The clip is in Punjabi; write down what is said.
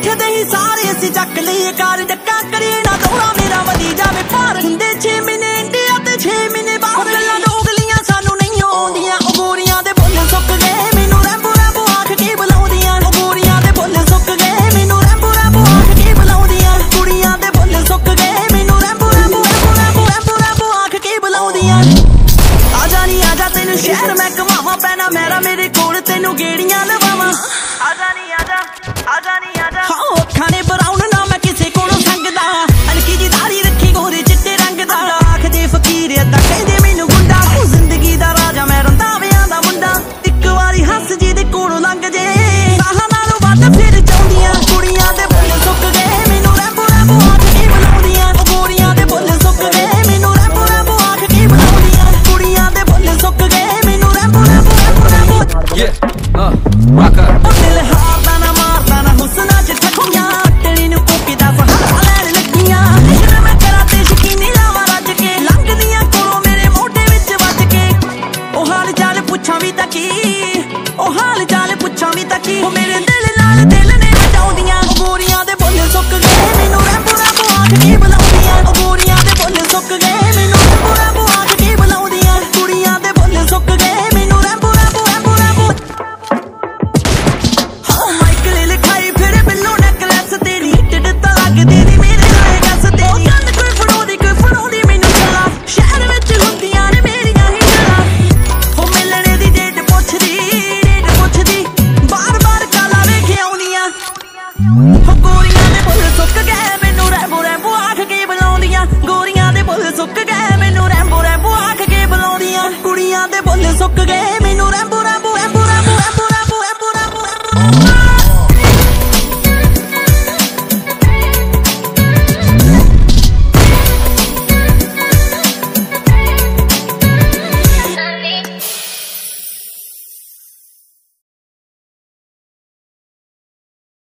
ਆਖਦੇ ਹੀ ਸਾਰੇ ਅਸੀਂ ਚੱਕ ਲਈਏ ਕਾਰ ਜੱਕਾ ਕਰੀਏ ਨਾ ਦੌੜਾ, ਮੇਰਾ ਵਧੀ ਜਾਵੇ ਪਾਰ ਹੁੰਦੇ 6 ਮਹੀਨੇ ਇੰਡੀਆ ਤੇ 6 ਮਹੀਨੇ ਬਾਹਰ। ਗੱਲਾਂ ਡੋਗਲੀਆਂ ਸਾਨੂੰ ਨਹੀਂ ਆਉਂਦੀਆਂ। ਉਹ ਗੋਰੀਆਂ ਦੇ ਬੋਲ ਸੁੱਕ ਗਏ। ਮੈਨੂੰ ਰੈਂਬੋ ਰੈਂਬੋ ਆਖ ਕੇ ਬੁਲਾਉਂਦੀਆਂ। ਉਹ ਗੋਰੀਆਂ ਦੇ ਬੋਲ ਸੁੱਕ ਗਏ। ਮੈਨੂੰ ਰੈਂਬੋ ਰੈਂਬੋ ਆਖ ਕੇ ਬੁਲਾਉਂਦੀਆਂ। ਕੁੜੀਆਂ ਦੇ ਬੋਲ ਸੁੱਕ ਗਏ। ਮੈਨੂੰ Rambo Rambo Rambo Rambo Rambo Rambo ਆਖ ਕੇ ਬੁਲਾਉਂਦੀਆਂ। ਆ ਜਾਣੀ ਆ ਜਾ ਤੈਨੂੰ ਸ਼ਹਿਰ, ਮੈਂ ਕਮਾਵਾ ਪੈਣਾ। ਮੇਰਾ ਮੇਰੇ ਕੋਲ ਤੈਨੂੰ ਗੇੜੀਆਂ Who